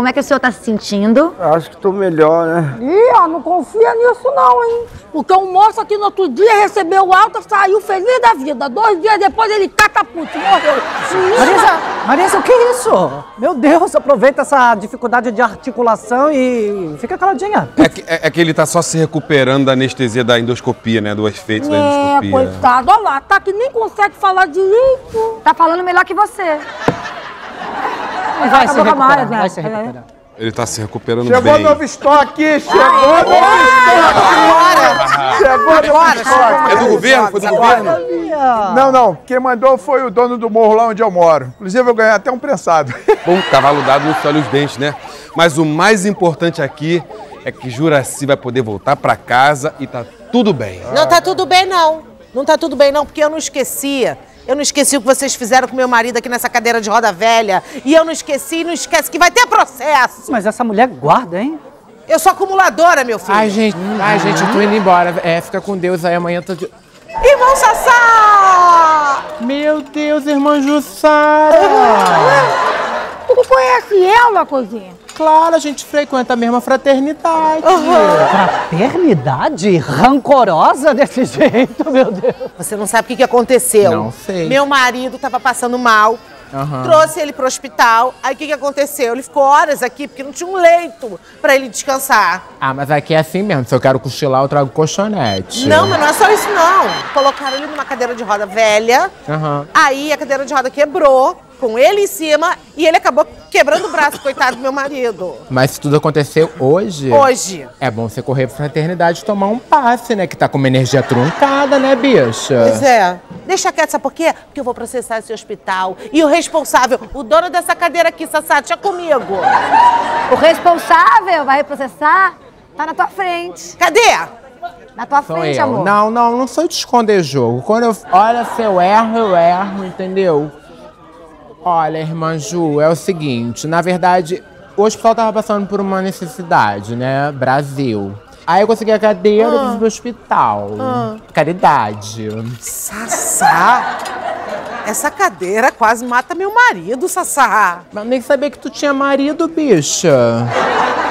Como é que o senhor tá se sentindo? Acho que tô melhor, né? Ih, ó, não confia nisso não, hein? Porque o moço aqui no outro dia recebeu alta, saiu feliz da vida. Dois dias depois ele catapulta, morreu. Marisa, Marisa, o que é isso? Meu Deus, aproveita essa dificuldade de articulação e fica caladinha. É que, é, é que ele tá só se recuperando da anestesia da endoscopia, né? Do efeito da É, endoscopia. coitado, olha lá, tá que nem consegue falar direito. Tá falando melhor que você. Mas vai se recuperar, né? vai se É. recuperar. Ele tá se recuperando Chegou bem. novo estoque! Chegou novo estoque! Chegou novo estoque! É do governo? Foi do governo? Não, não. Quem mandou foi o dono do morro lá onde eu moro. Inclusive, eu ganhei até um prensado. Bom, cavalo dado não se olha os dentes, né? Mas o mais importante aqui é que Juraci vai poder voltar pra casa e tá tudo bem. Não tá tudo bem, não. Não tá tudo bem, não, porque eu não esquecia. Eu não esqueci o que vocês fizeram com meu marido aqui nessa cadeira de roda velha. E eu não esqueci, não esquece que vai ter processo. Mas essa mulher guarda, hein? Eu sou acumuladora, meu filho. Ai, gente, ai, gente, eu tô indo embora. É, fica com Deus aí, amanhã eu tô de... Irmão Sassá! Meu Deus, irmã Jussara! Conhece ela, coisinha? Claro, a gente frequenta a mesma fraternidade. Fraternidade rancorosa desse jeito, meu Deus. Você não sabe o que, que aconteceu. Não sei. Meu marido tava passando mal. Aham. Trouxe ele pro hospital. Aí o que, que aconteceu? Ele ficou horas aqui porque não tinha um leito pra ele descansar. Ah, mas aqui é assim mesmo. Se eu quero cochilar, eu trago colchonete. Não, mas não é só isso, não. Colocaram ele numa cadeira de roda velha. Aham. Aí a cadeira de roda quebrou, com ele em cima, e ele acabou quebrando o braço, coitado do meu marido. Mas se tudo aconteceu hoje... Hoje. É bom você correr pra fraternidade e tomar um passe, né? Que tá com uma energia truncada, né, bicha? Pois é. Deixa quieto, sabe por quê? Porque eu vou processar esse hospital. E o responsável, o dono dessa cadeira aqui, Sassá, tinha comigo. O responsável vai processar? Tá na tua frente. Cadê? Na tua Sou frente, eu. amor. Não, não, não sou de esconder jogo. Quando eu. Olha, se eu erro, eu erro, entendeu? Olha, irmã Ju, é o seguinte, na verdade, o hospital tava passando por uma necessidade, né? Brasil. Aí eu consegui a cadeira do hospital. Caridade. Sassá? Essa cadeira quase mata meu marido, Sassá. Mas nem sabia que tu tinha marido, bicha.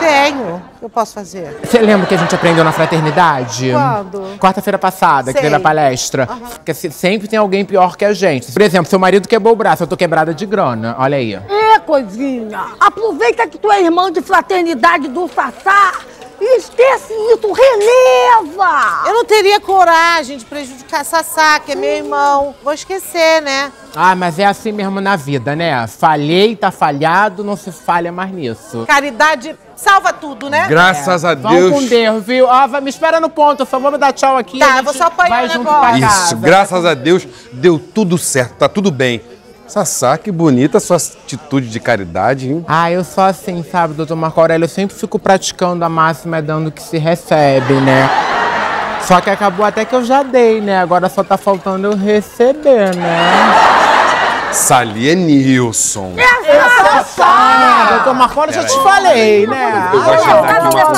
Tenho. O que eu posso fazer? Você lembra que a gente aprendeu na fraternidade? Quando? Quarta-feira passada, que Sei. teve a palestra. Que se- sempre tem alguém pior que a gente. Por exemplo, seu marido quebrou o braço, eu tô quebrada de grana. Olha aí. É, coisinha. Aproveita que tu é irmã de fraternidade do Sassá esquece isso, releva! Eu não teria coragem de prejudicar Sassá, que é meu irmão. Vou esquecer, né? Ah, mas é assim mesmo na vida, né? Falhei, tá falhado, não se falha mais nisso. Caridade salva tudo, né? Graças a Vamos Deus. com Deus, viu? Ó, vai- me espera no ponto, eu só vou me dar tchau aqui. Tá, a eu gente vou só apanhar vai o junto negócio. pra casa. Isso, graças a Deus, deu tudo certo, tá tudo bem. Sassá, que bonita a sua atitude de caridade, hein? Ah, eu sou assim, sabe, doutor Marco Aurélio? Eu sempre fico praticando a máxima dando o que se recebe, né? Só que acabou até que eu já dei, né? Agora só tá faltando eu receber, né? Sali é Nilson. Ah, doutor Marco Aurélio, já te falei, né? Eu vou agendar aqui uma